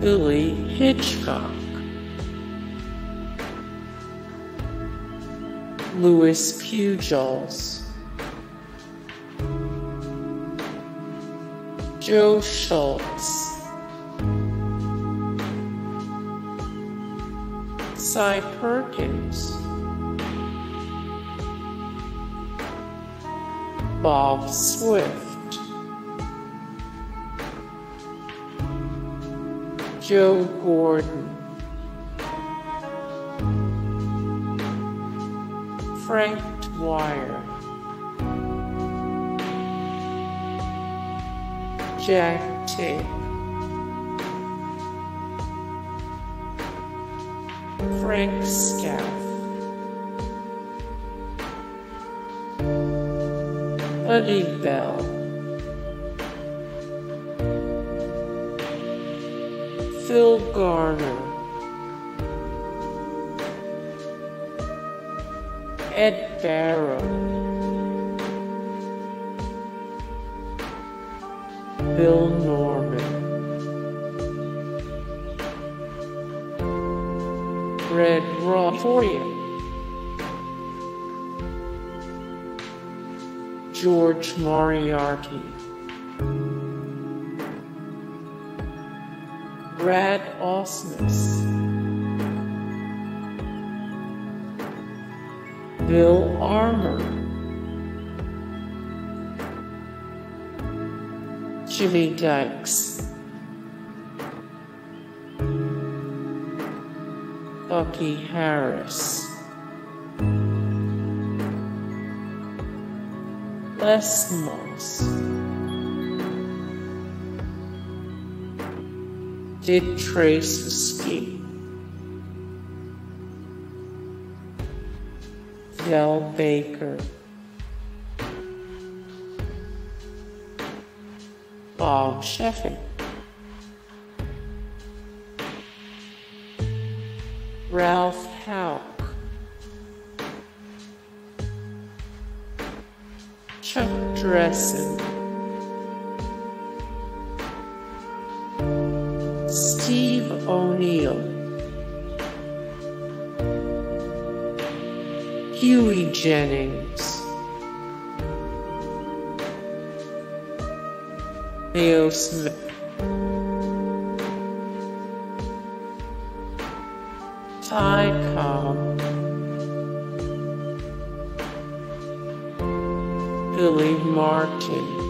Billy Hitchcock, Luis Pujols, Joe Schultz, Cy Perkins, Bob Swift, Joe Gordon, Frank Dwyer, Jack Tighe, Frank Skaff, Buddy Bell, Phil Garner, Ed Barrow, Bill Norman, Red Rothorian, George Moriarty, Brad Ausmus, Bill Armour, Jimmy Dykes, Bucky Harris, Les Moss, Dick Tracewski, Del Baker, Bob Scheffing, Ralph Houk, Chuck Dressen, Steve O'Neill, Hughie Jennings, Mayo Smith, Ty Cobb, Billy Martin,